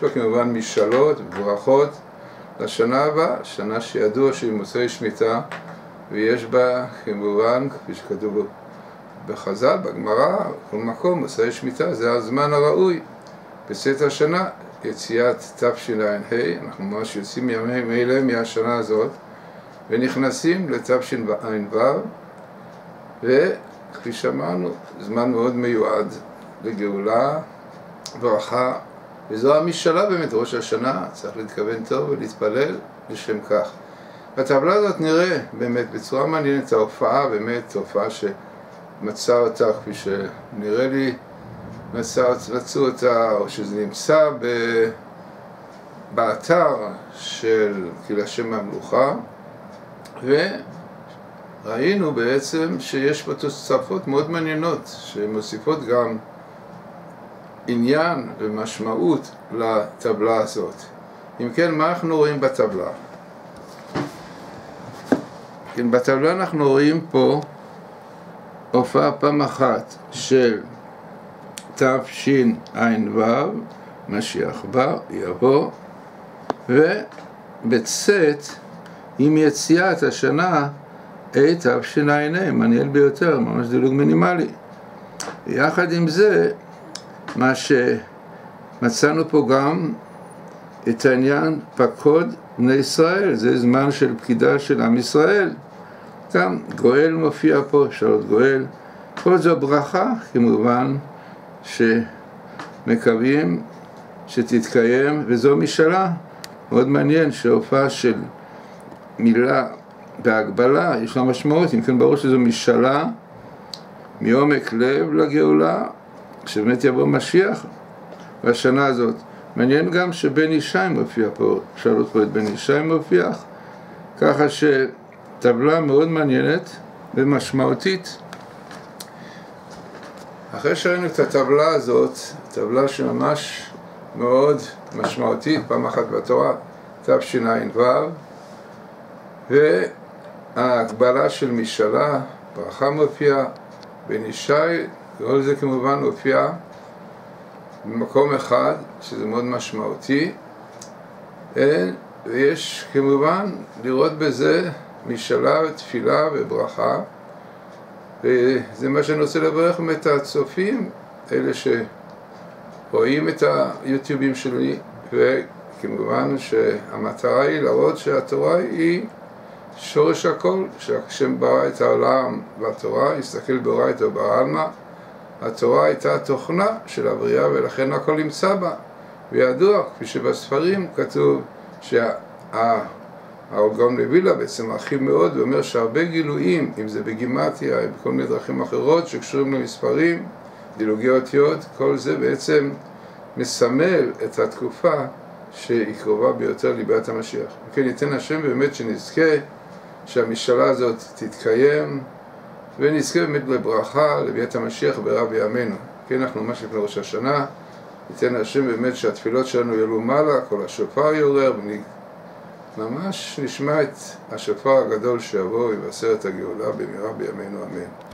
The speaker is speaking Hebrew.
יש בה כמובן משאלות וברכות לשנה הבאה, שנה שידוע שהיא מוצאי שמיטה ויש בה כמובן, כפי שכתוב בחז"ל, בגמרא, בכל מקום, מוצאי שמיטה, זה הזמן הראוי. בצאת השנה, יציאת תשע"ה, אנחנו ממש יוצאים מימים אלה מהשנה הזאת ונכנסים לתשע"ו וכפי שאמרנו, זמן מאוד מיועד לגאולה, ברכה וזו המשאלה באמת, ראש השנה, צריך להתכוון טוב ולהתפלל לשם כך. בטבלה הזאת נראה באמת בצורה מעניינת ההופעה, באמת הופעה שמצא אותה כפי שנראה לי מצא, מצאו אותה, או שזה נמצא ב... באתר של קהילה שם המלוכה וראינו בעצם שיש פה תוספות מאוד מעניינות שמוסיפות גם עניין ומשמעות לטבלה הזאת. אם כן, מה אנחנו רואים בטבלה? כן, בטבלה אנחנו רואים פה הופעה פעם אחת של תשע"ו, משיח בא, יבוא, ובצאת עם יציאת השנה התשע"ה, מעניין ביותר, ממש דילוג מינימלי. יחד עם זה, מה שמצאנו פה גם את העניין פקוד בני ישראל, זה זמן של פקידה של עם ישראל. גם גואל מופיע פה, להיות גואל. כל זו ברכה, כמובן, שמקווים שתתקיים, וזו משאלה. מאוד מעניין שהופעה של מילה בהגבלה, יש לה משמעות, אם כן ברור שזו משאלה מעומק לב לגאולה, שבאמת יבוא משיח בשנה הזאת. מעניין גם שבן ישי מופיע פה, שאלו פה את בן ישי מופיע, ככה שטבלה מאוד מעניינת ומשמעותית. אחרי שראינו את הטבלה הזאת, טבלה שממש מאוד משמעותית, פעם אחת בתורה, תשע"ו, וההגבלה של משאלה, ברכה מופיעה, בן ישי, כל זה כמובן מופיע במקום אחד, שזה מאוד משמעותי, ויש כמובן לראות בזה משאלה ותפילה וברכה, וזה מה שאני רוצה לברך את הצופים, אלה שרואים את היוטיובים שלי, וכמובן שהמטרה היא להראות שהתורה היא שורש הכל, שהשם ברא את העולם והתורה, הסתכל ברייתא ובעלמא התורה הייתה תוכנה של הבריאה ולכן הכל נמצא בה. וידוע, כפי שבספרים כתוב שהאורגון לווילה בעצם מרחיב מאוד ואומר שהרבה גילויים, אם זה בגימטיה, בכל מיני דרכים אחרות שקשורים למספרים, דילוגי אותיות, כל זה בעצם מסמל את התקופה שהיא קרובה ביותר לביאת המשיח. וכן ייתן השם באמת שנזכה שהמשאלה הזאת תתקיים ונזכה באמת לברכה לביאת המשיח ברב ימינו. כן, אנחנו ממש לפני ראש השנה, ניתן השם באמת שהתפילות שלנו יעלו מעלה, כל השופר יעורר, ממש נשמע את השופר הגדול שיבוא ויבשר את הגאולה במהרה בימינו אמן.